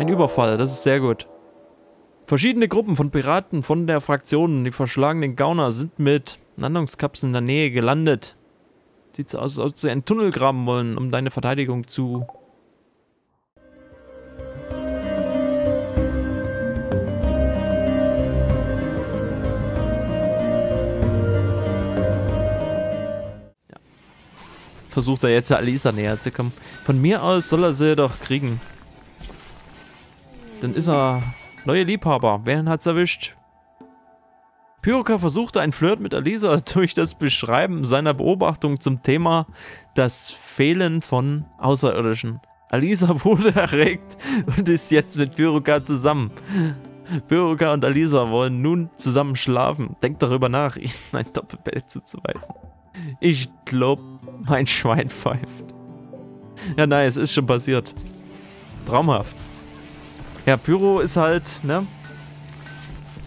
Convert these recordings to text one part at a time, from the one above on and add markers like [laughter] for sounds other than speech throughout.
Ein Überfall, das ist sehr gut. Verschiedene Gruppen von Piraten von der Fraktion, die verschlagenen Gauner, sind mit Landungskapseln in der Nähe gelandet. Sieht so aus, als ob sie einen Tunnel graben wollen, um deine Verteidigung zu versucht er jetzt Alisa näher zu kommen. Von mir aus soll er sie doch kriegen. Dann ist er neue Liebhaber. Wen hat's erwischt? Pyroka versuchte ein Flirt mit Alisa [laughs] durch das Beschreiben seiner Beobachtung zum Thema das Fehlen von Außerirdischen. Alisa [laughs] wurde erregt und ist jetzt mit Pyroka zusammen. Pyroka und Alisa wollen nun zusammen schlafen. Denkt darüber nach, [laughs] ihnen ein Doppelbett zuzuweisen. Ich glaube, mein Schwein pfeift. Ja, nein, es ist schon passiert. Traumhaft. Ja, Pyro ist halt, ne?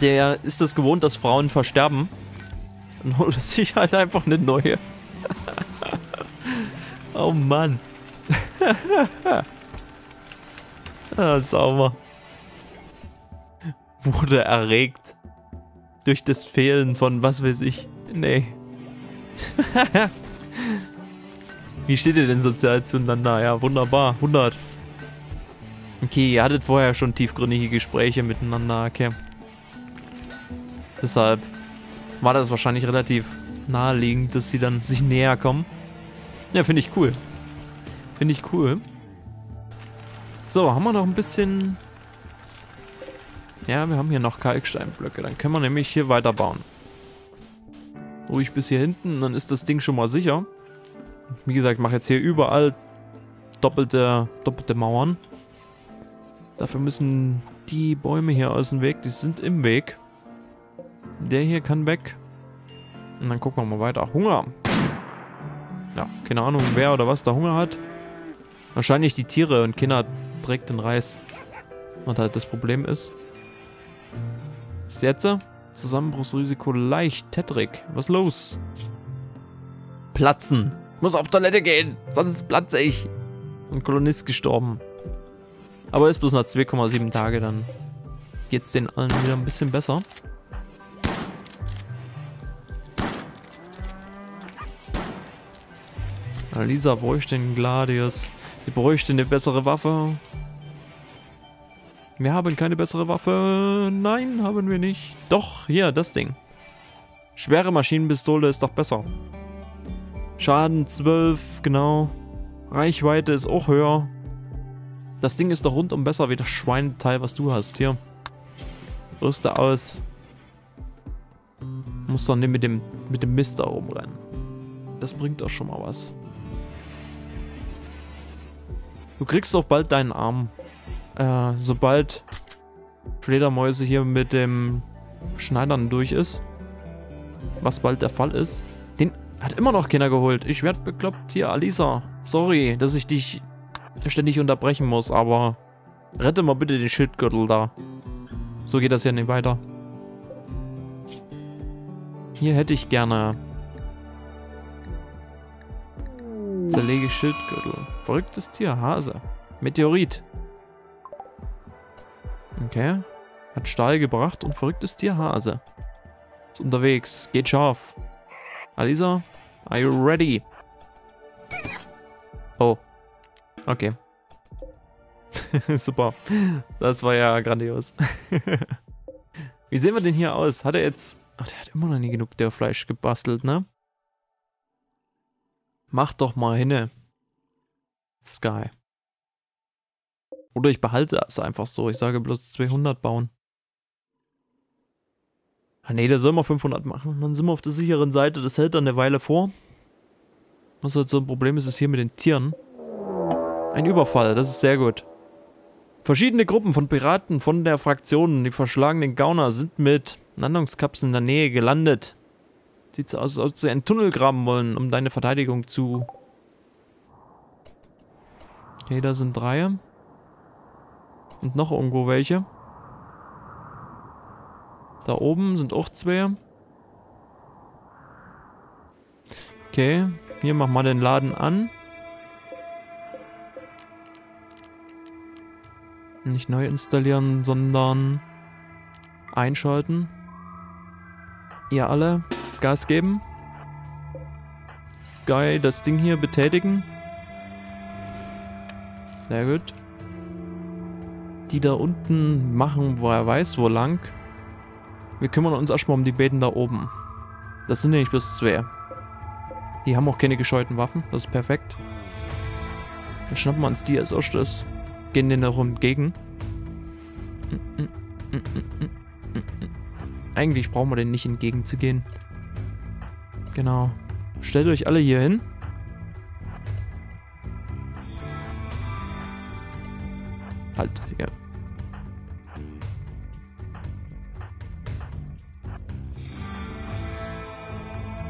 Der ist das gewohnt, dass Frauen versterben. Und holt sich halt einfach eine neue. [laughs] oh Mann. [laughs] ah, sauber. Wurde erregt. Durch das Fehlen von was weiß ich. Nee. [laughs] Wie steht ihr denn sozial zueinander? Ja, wunderbar. 100. Okay, ihr hattet vorher schon tiefgründige Gespräche miteinander, okay. Deshalb war das wahrscheinlich relativ naheliegend, dass sie dann sich näher kommen. Ja, finde ich cool. Finde ich cool. So, haben wir noch ein bisschen... Ja, wir haben hier noch Kalksteinblöcke. Dann können wir nämlich hier weiterbauen. Ruhig bis hier hinten, dann ist das Ding schon mal sicher. Wie gesagt, mache jetzt hier überall doppelte, doppelte Mauern. Dafür müssen die Bäume hier aus dem Weg, die sind im Weg. Der hier kann weg. Und dann gucken wir mal weiter. Hunger. Ja, keine Ahnung, wer oder was da Hunger hat. Wahrscheinlich die Tiere und Kinder trägt den Reis. Und halt das Problem ist. Was ist jetzt? Zusammenbruchsrisiko leicht. Tetrick. Was los? Platzen. Muss auf Toilette gehen, sonst platze ich. Ein Kolonist gestorben. Aber ist bloß nach 2,7 Tage, dann geht's den allen wieder ein bisschen besser. Lisa bräuchte einen Gladius. Sie bräuchte eine bessere Waffe. Wir haben keine bessere Waffe. Nein, haben wir nicht. Doch, hier, das Ding. Schwere Maschinenpistole ist doch besser. Schaden 12, genau. Reichweite ist auch höher. Das Ding ist doch rundum besser wie das Schweineteil, was du hast. Hier. Rüste aus. Muss doch nicht mit dem, mit dem Mist da rumrennen. Das bringt doch schon mal was. Du kriegst doch bald deinen Arm. Äh, sobald Fledermäuse hier mit dem Schneidern durch ist. Was bald der Fall ist. Hat immer noch keiner geholt. Ich werde bekloppt. Hier, Alisa. Sorry, dass ich dich ständig unterbrechen muss, aber rette mal bitte den Schildgürtel da. So geht das ja nicht weiter. Hier hätte ich gerne... Zerlege Schildgürtel. Verrücktes Tier, Hase. Meteorit. Okay. Hat Stahl gebracht und verrücktes Tier, Hase. Ist unterwegs. Geht scharf. Alisa, are you ready? Oh. Okay. [laughs] Super. Das war ja grandios. [laughs] Wie sehen wir denn hier aus? Hat er jetzt... Ach, der hat immer noch nie genug der Fleisch gebastelt, ne? Mach doch mal hinne. Sky. Oder ich behalte es einfach so. Ich sage bloß 200 bauen. Ah nee, der soll mal 500 machen. Dann sind wir auf der sicheren Seite. Das hält dann eine Weile vor. Was halt so ein Problem ist, ist hier mit den Tieren. Ein Überfall, das ist sehr gut. Verschiedene Gruppen von Piraten von der Fraktion, die verschlagenen Gauner, sind mit Landungskapseln in der Nähe gelandet. Sieht so aus, als ob sie einen Tunnel graben wollen, um deine Verteidigung zu... Okay, da sind drei. Und noch irgendwo welche. Da oben sind auch zwei. Okay, hier mach mal den Laden an. Nicht neu installieren, sondern einschalten. Ihr alle Gas geben. Sky das Ding hier betätigen. Sehr gut. Die da unten machen, wo er weiß, wo lang. Wir kümmern uns erstmal um die Beten da oben. Das sind nämlich bloß zwei. Die haben auch keine gescheuten Waffen. Das ist perfekt. Dann schnappen wir uns die als erstes. Gehen denen darum entgegen. Eigentlich brauchen wir den nicht entgegenzugehen. Genau. Stellt euch alle hier hin. Halt, ja.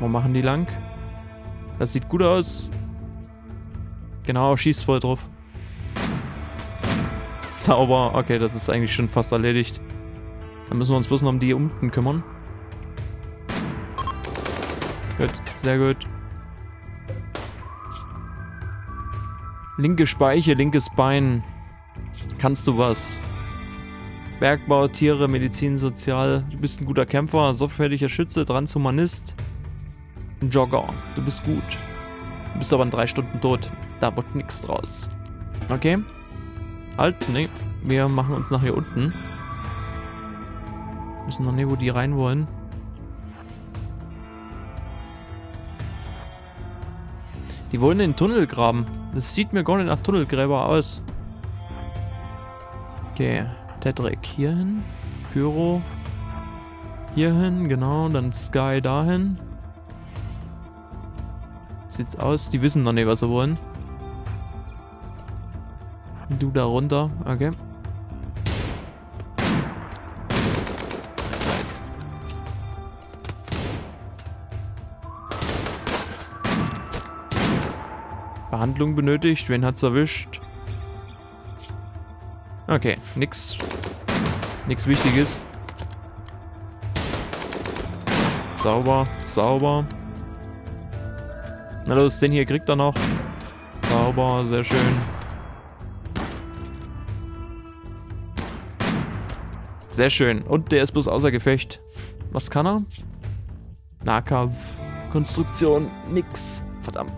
Wo machen die lang? Das sieht gut aus. Genau, schießt voll drauf. Sauber. Okay, das ist eigentlich schon fast erledigt. Dann müssen wir uns bloß noch um die unten kümmern. Gut, sehr gut. Linke Speiche, linkes Bein. Kannst du was? Bergbau, Tiere, Medizin, Sozial. Du bist ein guter Kämpfer, sorgfältiger Schütze, Transhumanist. Jogger. Du bist gut. Du bist aber in drei Stunden tot. Da wird nichts draus. Okay. Halt, nee. Wir machen uns nach hier unten. Wissen noch nicht, wo die rein wollen. Die wollen den Tunnel graben. Das sieht mir gar nicht nach Tunnelgräber aus. Okay, Tedrick hierhin. Pyro. Hierhin, genau. Dann Sky dahin. Sieht's aus. Die wissen noch nicht, was sie wollen. Du da runter. Okay. Behandlung benötigt. Wen hat's erwischt? Okay, nix. Nix Wichtiges. Sauber, sauber. Na los, den hier kriegt er noch. Sauber, sehr schön. Sehr schön. Und der ist bloß außer Gefecht. Was kann er? Nahkampf. Konstruktion. Nix. Verdammt.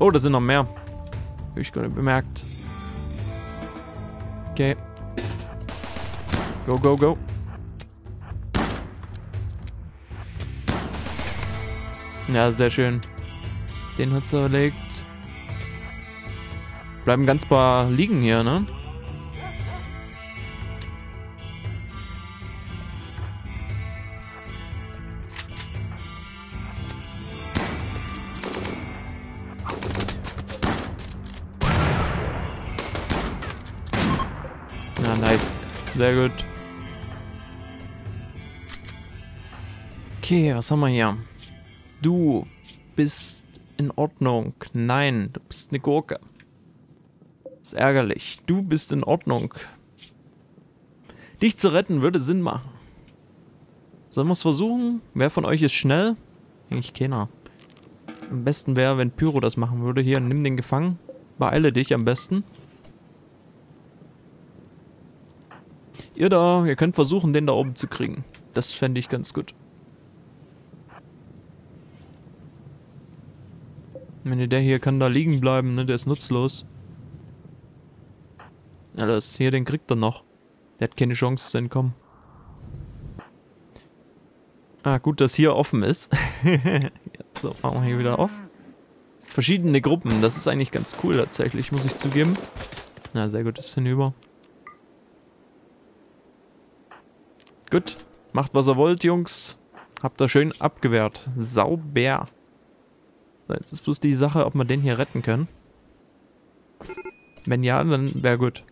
Oh, da sind noch mehr. Hab ich gar nicht bemerkt. Okay. Go, go, go. Ja, sehr schön. Den hat's erlegt. Bleiben ganz paar liegen hier, ne? Sehr gut. Okay, was haben wir hier? Du bist in Ordnung. Nein, du bist eine Gurke. ist ärgerlich. Du bist in Ordnung. Dich zu retten würde Sinn machen. Sollen wir es versuchen? Wer von euch ist schnell? Eigentlich keiner. Am besten wäre, wenn Pyro das machen würde. Hier, nimm den gefangen. Beeile dich am besten. Ihr da, ihr könnt versuchen, den da oben zu kriegen. Das fände ich ganz gut. Wenn der hier kann da liegen bleiben, ne? Der ist nutzlos. Ja, das hier, den kriegt er noch. Der hat keine Chance zu entkommen. Ah, gut, dass hier offen ist. [laughs] so, machen wir hier wieder auf. Verschiedene Gruppen, das ist eigentlich ganz cool tatsächlich, muss ich zugeben. Na, sehr gut, ist hinüber. Gut, macht was ihr wollt, Jungs. Habt ihr schön abgewehrt. Sauber. So, jetzt ist bloß die Sache, ob wir den hier retten können. Wenn ja, dann wäre gut.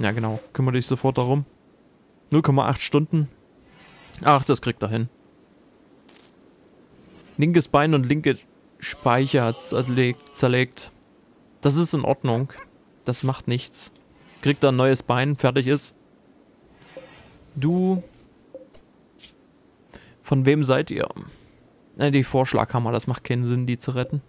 Ja, genau. Kümmere dich sofort darum. 0,8 Stunden. Ach, das kriegt er hin. Linkes Bein und linke Speicher hat zerlegt. Das ist in Ordnung. Das macht nichts. Kriegt er ein neues Bein, fertig ist. Du von wem seid ihr? Ne, die Vorschlaghammer, das macht keinen Sinn, die zu retten.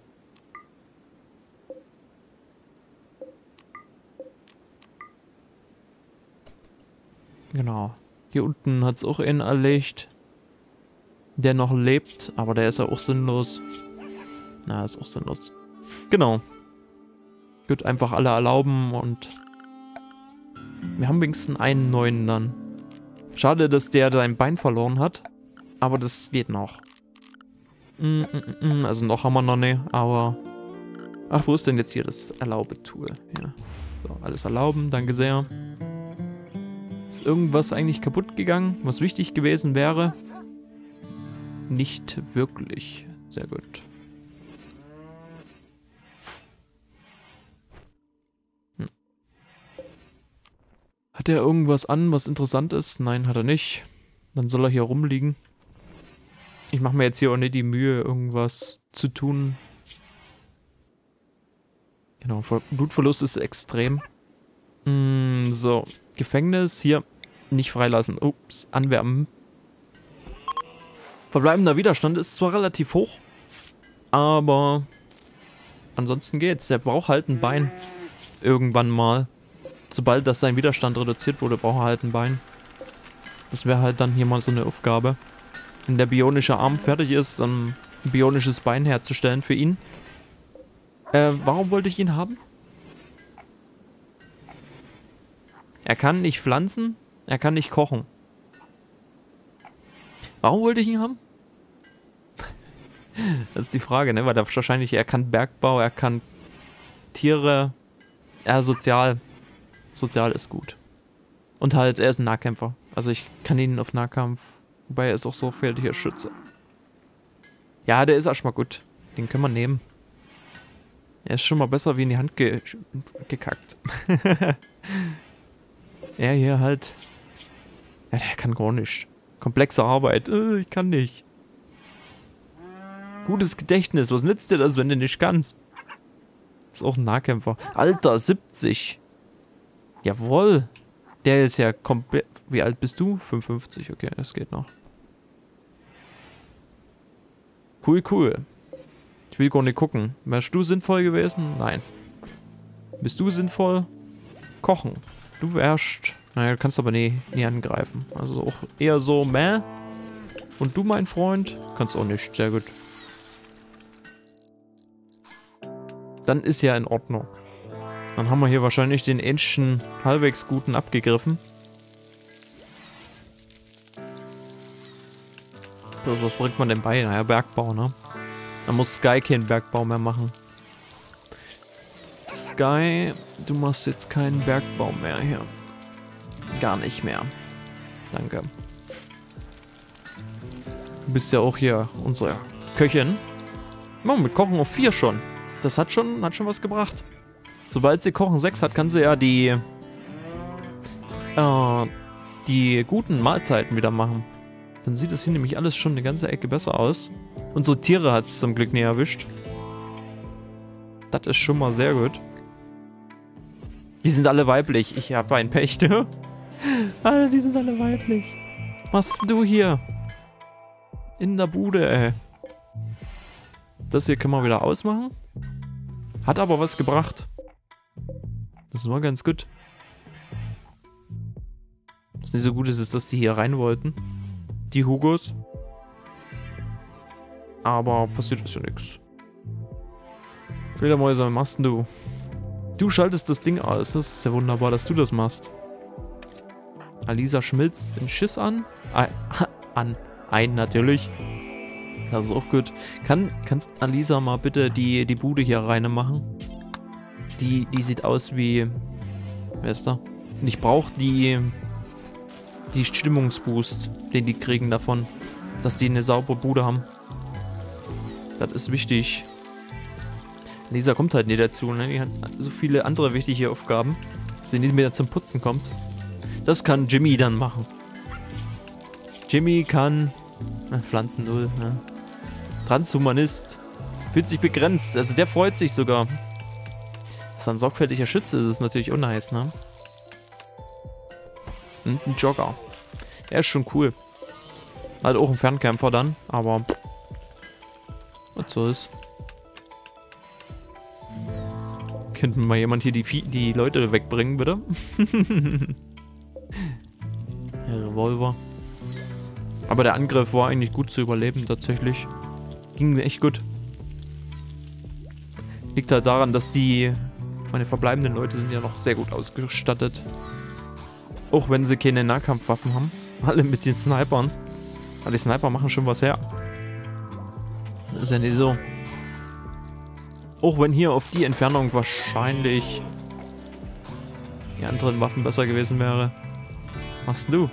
Genau. Hier unten hat es auch einen erlegt. Der noch lebt, aber der ist ja auch sinnlos. Na, ist auch sinnlos. Genau. Gut, einfach alle erlauben und... Wir haben wenigstens einen neuen dann. Schade, dass der sein Bein verloren hat. Aber das geht noch. Mm, mm, mm, also noch haben wir noch nicht, aber... Ach, wo ist denn jetzt hier das Erlaube-Tool? Ja. So, alles erlauben, danke sehr. Ist irgendwas eigentlich kaputt gegangen, was wichtig gewesen wäre? Nicht wirklich. Sehr gut. Hm. Hat er irgendwas an, was interessant ist? Nein, hat er nicht. Dann soll er hier rumliegen. Ich mache mir jetzt hier auch nicht die Mühe, irgendwas zu tun. Genau, Blutverlust ist extrem. Mm, so, Gefängnis hier nicht freilassen. Ups, anwärmen. Verbleibender Widerstand ist zwar relativ hoch, aber ansonsten geht's. Der braucht halt ein Bein. Irgendwann mal. Sobald das sein Widerstand reduziert wurde, braucht er halt ein Bein. Das wäre halt dann hier mal so eine Aufgabe wenn der bionische Arm fertig ist, dann ein bionisches Bein herzustellen für ihn. Äh, warum wollte ich ihn haben? Er kann nicht pflanzen, er kann nicht kochen. Warum wollte ich ihn haben? [laughs] das ist die Frage, ne? Weil er wahrscheinlich, er kann Bergbau, er kann Tiere, er sozial. Sozial ist gut. Und halt, er ist ein Nahkämpfer. Also ich kann ihn auf Nahkampf Wobei er ist auch so fertiger Schütze. Ja, der ist erstmal gut. Den können wir nehmen. Er ist schon mal besser wie in die Hand ge gekackt. [laughs] er hier halt. Ja, der kann gar nicht. Komplexe Arbeit. Äh, ich kann nicht. Gutes Gedächtnis. Was nützt dir das, wenn du nicht kannst? Ist auch ein Nahkämpfer. Alter, 70. Jawohl. Der ist ja komplett... Wie alt bist du? 55. Okay, das geht noch. Cool, cool. Ich will gar nicht gucken. Wärst du sinnvoll gewesen? Nein. Bist du sinnvoll? Kochen. Du wärst... Naja, du kannst aber nie, nie angreifen. Also auch eher so, meh. Und du, mein Freund? Kannst auch nicht. Sehr gut. Dann ist ja in Ordnung. Dann haben wir hier wahrscheinlich den Enschen halbwegs guten abgegriffen. Also was bringt man denn bei? Naja, Bergbau, ne? Da muss Sky keinen Bergbau mehr machen. Sky, du machst jetzt keinen Bergbau mehr hier. Gar nicht mehr. Danke. Du bist ja auch hier unsere Köchin. Oh, mit Kochen auf 4 schon. Das hat schon, hat schon was gebracht. Sobald sie Kochen 6 hat, kann sie ja die äh, die guten Mahlzeiten wieder machen. Dann sieht das hier nämlich alles schon eine ganze Ecke besser aus. Unsere Tiere hat es zum Glück nie erwischt. Das ist schon mal sehr gut. Die sind alle weiblich. Ich habe ein Pech, du. [laughs] Alter, die sind alle weiblich. Was machst du hier? In der Bude, ey. Das hier können wir wieder ausmachen. Hat aber was gebracht. Das war ganz gut. Was nicht so gut ist, ist, dass die hier rein wollten die Hugos. Aber passiert ist ja nichts. Fledermäuse, was machst du? Du schaltest das Ding aus. Das ist ja wunderbar, dass du das machst. Alisa schmilzt den Schiss an. Ah, [laughs] an. Ein, natürlich. Das ist auch gut. Kann, kannst Alisa mal bitte die, die Bude hier rein machen? Die, die sieht aus wie... Wer ist da? Und ich brauche die die Stimmungsboost, den die kriegen davon, dass die eine saubere Bude haben. Das ist wichtig. Lisa kommt halt nicht dazu, ne? Die hat so viele andere wichtige Aufgaben, dass sie nicht mehr zum Putzen kommt. Das kann Jimmy dann machen. Jimmy kann... Na, Pflanzen null, ne? Transhumanist. Fühlt sich begrenzt. Also der freut sich sogar. Dass er ein sorgfältiger Schütze ist, ist natürlich unnice, ne? Und ein Jogger. Er ist schon cool. Halt auch ein Fernkämpfer dann, aber was soll's. Könnten mal jemand hier die, die Leute wegbringen, bitte? [laughs] Revolver. Aber der Angriff war eigentlich gut zu überleben, tatsächlich. Ging mir echt gut. Liegt halt daran, dass die... Meine verbleibenden Leute sind ja noch sehr gut ausgestattet. Auch wenn sie keine Nahkampfwaffen haben. Alle mit den Snipern. Aber die Sniper machen schon was her. Das ist ja nicht so. Auch wenn hier auf die Entfernung wahrscheinlich die anderen Waffen besser gewesen wäre. Was du?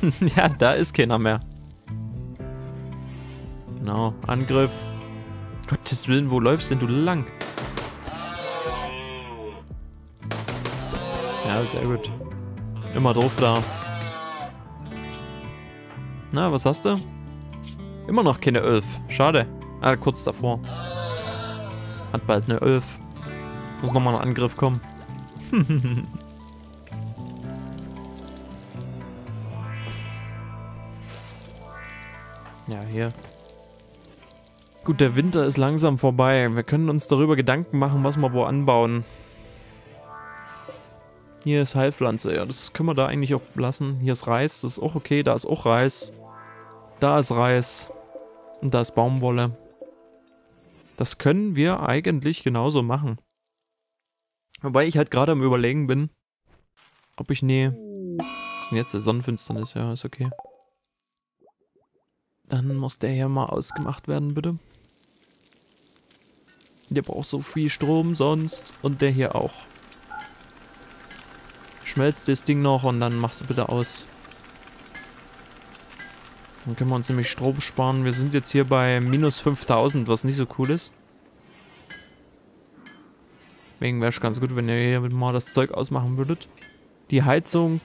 [laughs] ja, da ist keiner mehr. Genau, Angriff. Gottes Willen, wo läufst denn du lang? Ja, sehr gut. Immer drauf da. Na, was hast du? Immer noch keine 11. Schade. Ah, kurz davor. Hat bald eine 11. Muss nochmal ein Angriff kommen. [laughs] ja, hier. Gut, der Winter ist langsam vorbei. Wir können uns darüber Gedanken machen, was wir wo anbauen. Hier ist Heilpflanze. Ja, das können wir da eigentlich auch lassen. Hier ist Reis. Das ist auch okay. Da ist auch Reis. Da ist Reis. Und da ist Baumwolle. Das können wir eigentlich genauso machen. Wobei ich halt gerade am überlegen bin, ob ich nee... Was ist denn jetzt? Der Sonnenfinsternis, ja, ist okay. Dann muss der hier mal ausgemacht werden, bitte. Der braucht so viel Strom sonst. Und der hier auch. Schmelzt das Ding noch und dann machst du bitte aus. Dann können wir uns nämlich Strom sparen. Wir sind jetzt hier bei minus 5000, was nicht so cool ist. Deswegen wäre es ganz gut, wenn ihr hier mal das Zeug ausmachen würdet. Die Heizung.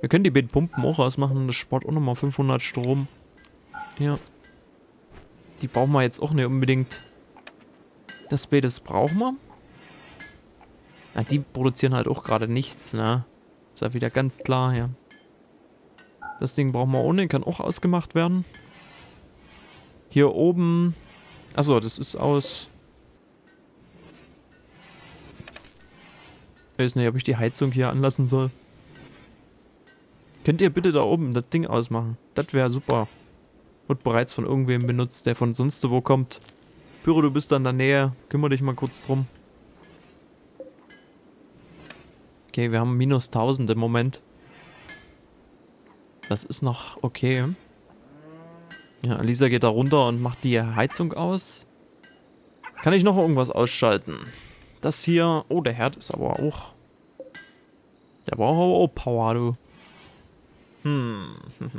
Wir können die beiden Pumpen auch ausmachen. Das spart auch nochmal 500 Strom. Ja. Die brauchen wir jetzt auch nicht unbedingt. Das Bett, das brauchen wir. Ja, die produzieren halt auch gerade nichts, ne? Ist ja wieder ganz klar, ja. Das Ding brauchen wir ohne, kann auch ausgemacht werden. Hier oben... Achso, das ist aus... Ich weiß nicht, ob ich die Heizung hier anlassen soll. Könnt ihr bitte da oben das Ding ausmachen? Das wäre super. Wird bereits von irgendwem benutzt, der von sonst wo kommt. Pyro, du bist da in der Nähe. Kümmer dich mal kurz drum. Okay, wir haben minus 1000 im Moment. Das ist noch okay. Ja, Lisa geht da runter und macht die Heizung aus. Kann ich noch irgendwas ausschalten? Das hier... Oh, der Herd ist aber auch... Der braucht aber auch Power, du. Hm. [laughs]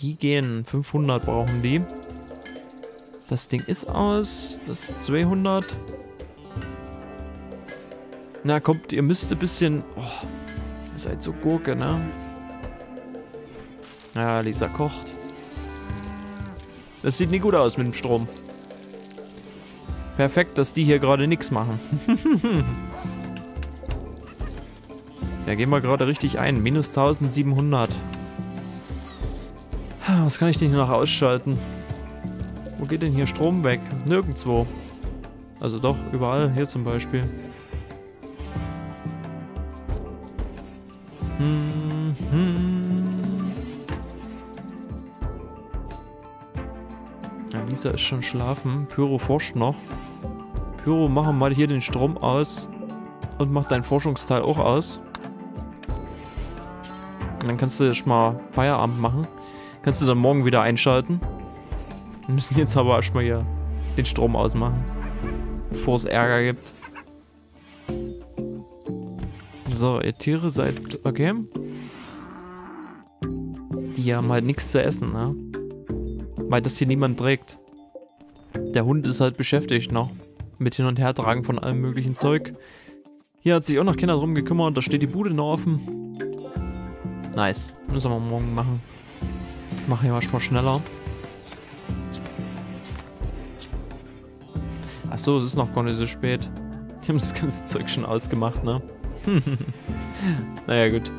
Die gehen. 500 brauchen die. Das Ding ist aus. Das ist 200. Na, kommt, ihr müsst ein bisschen... Oh, ihr seid so Gurke, ne? Ja, Lisa kocht. Das sieht nie gut aus mit dem Strom. Perfekt, dass die hier gerade nichts machen. [laughs] ja, gehen wir gerade richtig ein. Minus 1700. Was kann ich denn hier noch ausschalten? Wo geht denn hier Strom weg? Nirgendwo. Also doch, überall. Hier zum Beispiel. Hm, hm. Lisa ist schon schlafen. Pyro forscht noch. Pyro, machen mal hier den Strom aus. Und mach dein Forschungsteil auch aus. Und dann kannst du schon mal Feierabend machen. Kannst du dann morgen wieder einschalten. Wir müssen jetzt aber erstmal hier den Strom ausmachen. Bevor es Ärger gibt. So, ihr Tiere seid... Okay. Die haben halt nichts zu essen, ne? Weil das hier niemand trägt. Der Hund ist halt beschäftigt noch. Mit hin und her tragen von allem möglichen Zeug. Hier hat sich auch noch keiner drum gekümmert. Da steht die Bude noch offen. Nice. Müssen wir morgen machen. Ich mache hier mal schneller. Achso, es ist noch gar nicht so spät. Die haben das ganze Zeug schon ausgemacht, ne? [laughs] naja, gut.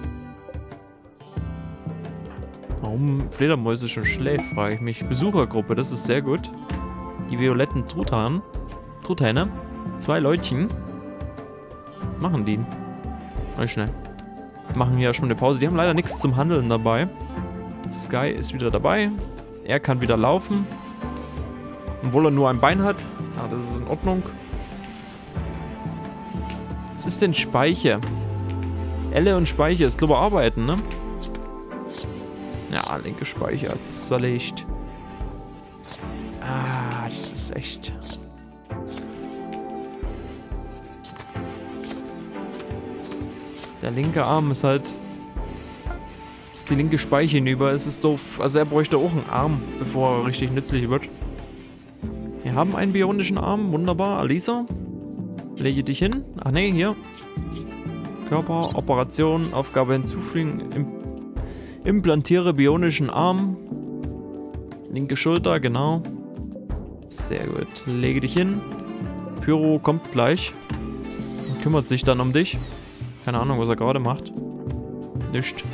Warum Fledermäuse schon schläft, frage ich mich. Besuchergruppe, das ist sehr gut. Die violetten Truthahn. Truthähne. Zwei Leutchen. Machen die. Mal schnell. Machen hier schon eine Pause. Die haben leider nichts zum Handeln dabei. Sky ist wieder dabei. Er kann wieder laufen. Obwohl er nur ein Bein hat. Ah, das ist in Ordnung. Was ist denn Speicher? Elle und Speicher ist glaube arbeiten, ne? Ja, linke Speicher. Soll ich. Ah, das ist echt. Der linke Arm ist halt. Ist die linke Speiche hinüber. Es ist doof. Also er bräuchte auch einen Arm, bevor er richtig nützlich wird. Wir haben einen bionischen Arm. Wunderbar. Alisa. Lege dich hin. Ach nee, hier. Körper, Operation, Aufgabe hinzufügen. Im implantiere bionischen Arm. Linke Schulter, genau. Sehr gut. Lege dich hin. Pyro kommt gleich. Und kümmert sich dann um dich. Keine Ahnung, was er gerade macht. Nicht.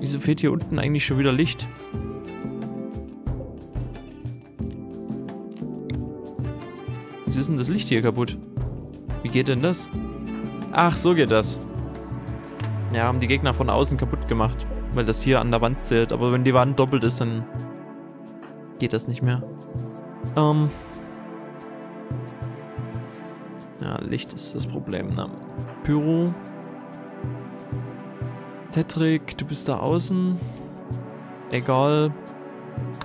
Wieso fehlt hier unten eigentlich schon wieder Licht? Denn das Licht hier kaputt? Wie geht denn das? Ach, so geht das. Ja, haben die Gegner von außen kaputt gemacht. Weil das hier an der Wand zählt. Aber wenn die Wand doppelt ist, dann geht das nicht mehr. Ähm. Ja, Licht ist das Problem, ne? Pyro. Tetrik, du bist da außen. Egal.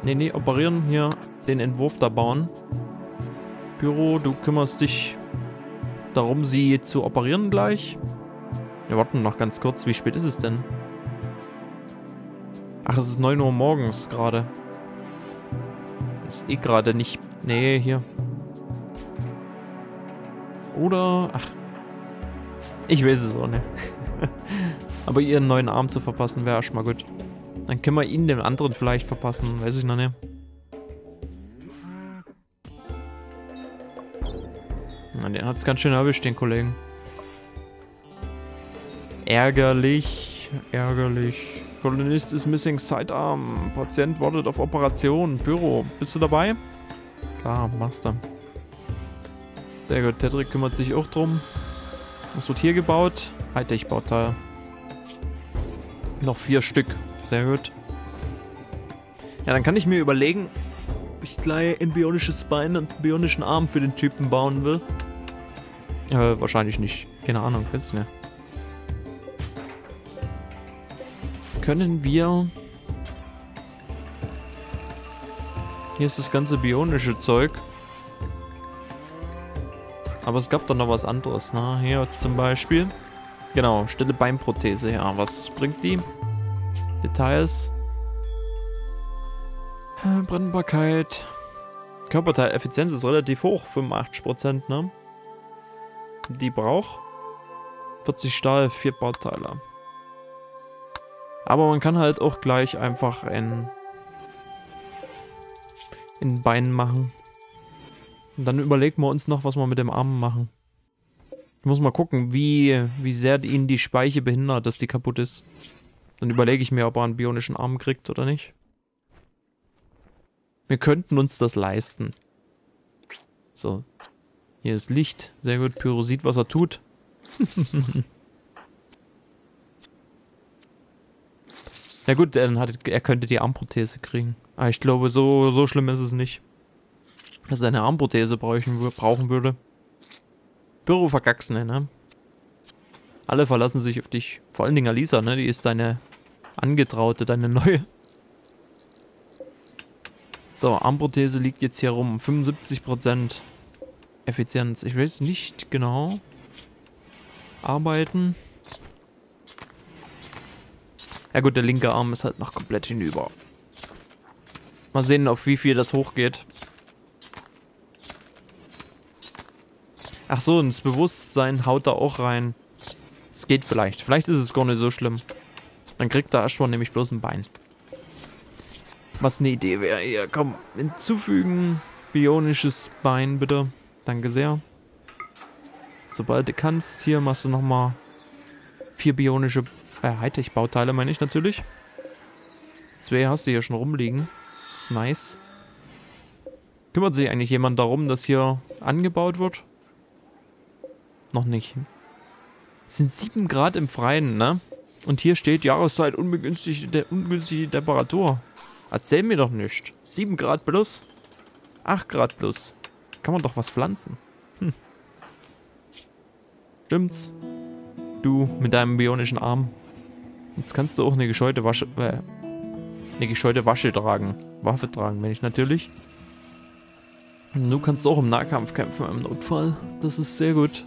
Nee, nee, operieren hier den Entwurf da bauen. Pyro, du kümmerst dich darum, sie zu operieren gleich. Wir warten noch ganz kurz. Wie spät ist es denn? Ach, es ist 9 Uhr morgens gerade. Ist eh gerade nicht... Nee, hier. Oder... Ach. Ich weiß es auch nicht. [laughs] Aber ihren neuen Arm zu verpassen wäre erstmal gut. Dann können wir ihn dem anderen vielleicht verpassen. Weiß ich noch nicht. Na, den hat es ganz schön erwischt, den Kollegen. Ärgerlich. Ärgerlich. Kolonist ist missing Sidearm. Patient wartet auf Operation. Büro. Bist du dabei? Klar, machst du. Sehr gut. Tedrick kümmert sich auch drum. Was wird hier gebaut? Hightech-Bauteil. Noch vier Stück. Sehr gut. Ja, dann kann ich mir überlegen, ob ich gleich ein bionisches Bein und einen bionischen Arm für den Typen bauen will. Äh, wahrscheinlich nicht. Keine Ahnung, weiß ich nicht. Können wir... Hier ist das ganze bionische Zeug. Aber es gab doch noch was anderes, ne? Hier zum Beispiel. Genau, stille Beinprothese her. Was bringt die? Details. Brennbarkeit. Körperteileffizienz ist relativ hoch, 85%, ne? Die braucht 40 Stahl, 4 Bauteile. Aber man kann halt auch gleich einfach ein in Beinen machen. Und dann überlegen wir uns noch, was wir mit dem Arm machen. Ich muss mal gucken, wie, wie sehr ihn die Speiche behindert, dass die kaputt ist. Dann überlege ich mir, ob er einen bionischen Arm kriegt oder nicht. Wir könnten uns das leisten. So. Hier ist Licht. Sehr gut. Pyro sieht, was er tut. [laughs] ja gut, er, hat, er könnte die Armprothese kriegen. Aber ich glaube, so, so schlimm ist es nicht. Dass er eine Armprothese brauchen, brauchen würde. Pyro vergaxen, ne? Alle verlassen sich auf dich. Vor allen Dingen Alisa, ne? Die ist deine Angetraute, deine neue. So, Armprothese liegt jetzt hier rum. 75% Effizienz. Ich weiß nicht genau. Arbeiten. Ja gut, der linke Arm ist halt noch komplett hinüber. Mal sehen, auf wie viel das hochgeht. Ach so, ins Bewusstsein haut er auch rein. Es geht vielleicht. Vielleicht ist es gar nicht so schlimm. Dann kriegt der Aschmann nämlich bloß ein Bein. Was eine Idee wäre hier. Komm, hinzufügen. Bionisches Bein, bitte. Danke sehr. Sobald du kannst, hier machst du nochmal vier bionische äh, Hightech-Bauteile, meine ich natürlich. Zwei hast du hier schon rumliegen. Ist nice. Kümmert sich eigentlich jemand darum, dass hier angebaut wird? Noch nicht. Es sind 7 Grad im Freien, ne? Und hier steht Jahreszeit unbegünstigte, ungünstige Temperatur. Erzähl mir doch nicht. 7 Grad plus? 8 Grad plus. Kann man doch was pflanzen. Hm. Stimmt's? Du mit deinem bionischen Arm. Jetzt kannst du auch eine gescheute Wasche, äh, eine gescheute Wasche tragen. Waffe tragen, wenn ich natürlich. Du kannst auch im Nahkampf kämpfen im Notfall. Das ist sehr gut.